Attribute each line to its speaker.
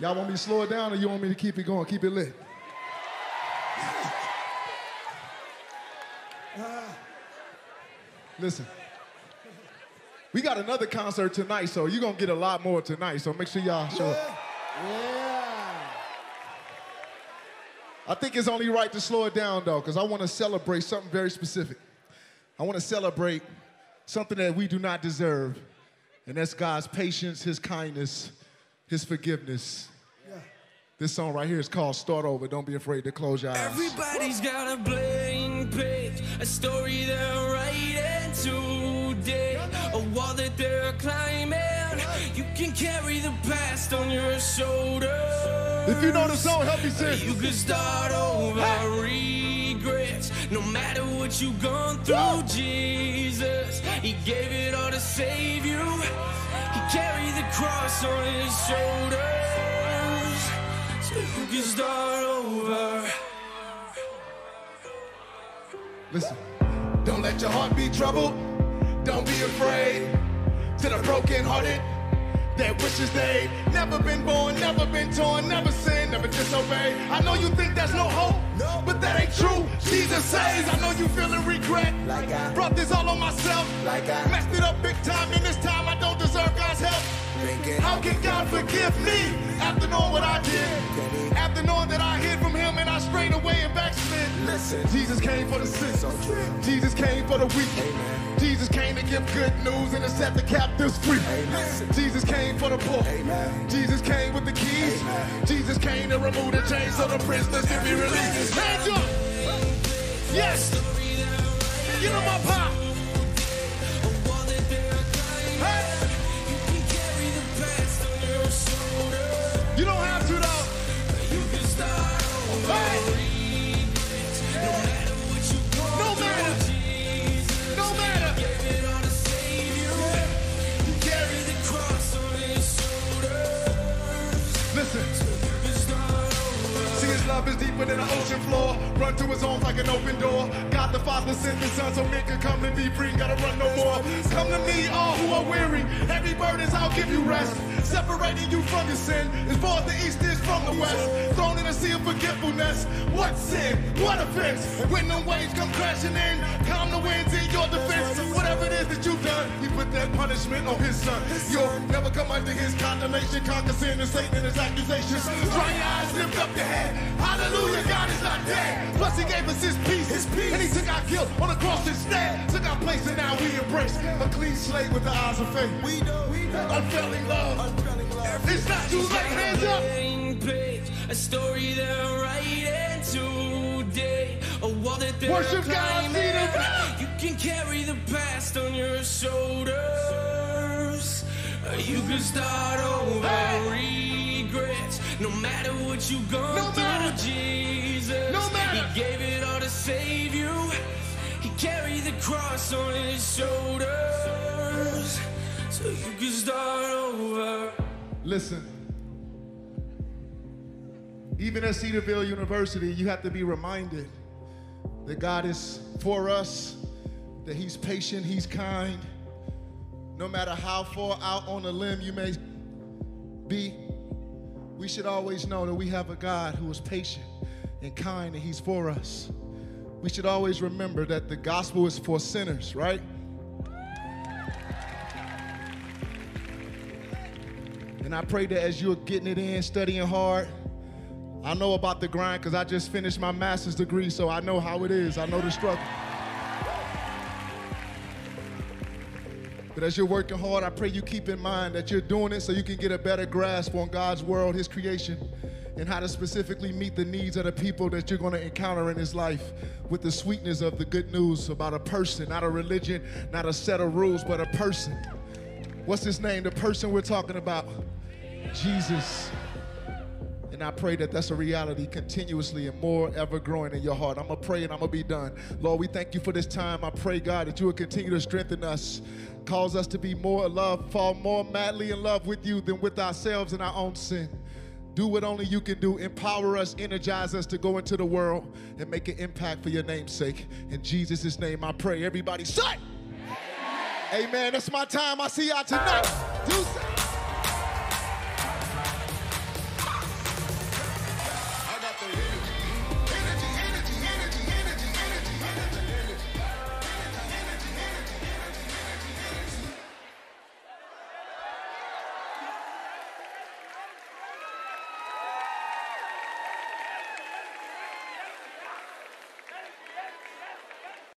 Speaker 1: Y'all want me to slow it down or you want me to keep it going, keep it lit? Ah. Listen, we got another concert tonight, so you're gonna get a lot more tonight, so make sure y'all show up. Yeah. I think it's only right to slow it down though, because I want to celebrate something very specific. I want to celebrate something that we do not deserve, and that's God's patience, His kindness, His forgiveness. This song right here is called Start Over. Don't be afraid to close your eyes.
Speaker 2: Everybody's got a blank page, a story they're writing today, a wall that they're climbing. You can carry the past on your shoulders.
Speaker 1: If you know the song, help me sing.
Speaker 2: You can start over regrets, no matter what you've gone through. Jesus, He gave it all to save you. He carried the cross on His shoulders, so you can start over.
Speaker 1: Listen.
Speaker 3: Don't let your heart be troubled. Don't be afraid. To the brokenhearted that wishes they never been born, never been torn, never sinned, never disobeyed. I know you think there's no hope, but that ain't true. Saves. I know you feeling regret.
Speaker 4: Like I-
Speaker 3: Brought this all on myself.
Speaker 4: Like I-
Speaker 3: Messed it up big time, and this time I don't deserve God's help.
Speaker 4: Thinking-
Speaker 3: How can God forgive me after knowing what I did? After knowing that I hid from Him and I strayed away and backslid.
Speaker 4: Listen.
Speaker 3: Jesus came for the sick.
Speaker 4: So.
Speaker 3: Jesus came for the weak.
Speaker 4: Amen.
Speaker 3: Jesus came to give good news and to set the captives free.
Speaker 4: Amen.
Speaker 3: Jesus came for the poor.
Speaker 4: Amen.
Speaker 3: Jesus came with the keys. Jesus came to remove the chains so the prisoners can be released. Hands up! Yes! Give him my pop! Hey! You don't have to though. Hey! Deeper the ocean floor. Run to his arms like an open door. God the Father sent the Son so men can come and be free. Gotta run no more. Come to me, all who are weary. Heavy burdens, I'll give you rest. Separating you from your sin. As far as the east is from the west. Thrown in a of forgetfulness. What sin? What offense? When the waves come crashing in, calm the winds in your defense. Whatever it is that you've done, he put that punishment on his son. You'll never come under his condemnation. Conquer sin and Satan and his accusations. Dry your eyes, lift up your head. Hallelujah, God is not dead. Plus, he gave us his peace. His peace. And he took our guilt on the cross instead. Took our place and now we embrace a clean slate with the eyes of faith. We know, we know. Unfailing love. Unfailing love. It's not too late. Hands up.
Speaker 2: A story they're writing today, a wall that they're
Speaker 3: Worship God,
Speaker 2: climbing.
Speaker 3: Cena.
Speaker 2: You can carry the past on your shoulders. You can start over regrets, no matter what you've gone
Speaker 3: No
Speaker 2: through.
Speaker 3: matter.
Speaker 2: Jesus,
Speaker 3: No matter.
Speaker 2: He gave it all to save you. He carried the cross on his shoulders, so you can start over.
Speaker 1: Listen. Even at Cedarville University, you have to be reminded that God is for us, that He's patient, He's kind. No matter how far out on a limb you may be, we should always know that we have a God who is patient and kind and He's for us. We should always remember that the gospel is for sinners, right? And I pray that as you're getting it in, studying hard, I know about the grind because I just finished my master's degree, so I know how it is. I know the struggle. But as you're working hard, I pray you keep in mind that you're doing it so you can get a better grasp on God's world, His creation, and how to specifically meet the needs of the people that you're going to encounter in His life with the sweetness of the good news about a person, not a religion, not a set of rules, but a person. What's his name? The person we're talking about? Jesus. And I pray that that's a reality continuously and more ever growing in your heart. I'm going to pray and I'm going to be done. Lord, we thank you for this time. I pray, God, that you will continue to strengthen us, cause us to be more in love, fall more madly in love with you than with ourselves and our own sin. Do what only you can do. Empower us, energize us to go into the world and make an impact for your name's sake. In Jesus' name, I pray. Everybody, say, Amen. That's my time. I see y'all tonight. Tuesday.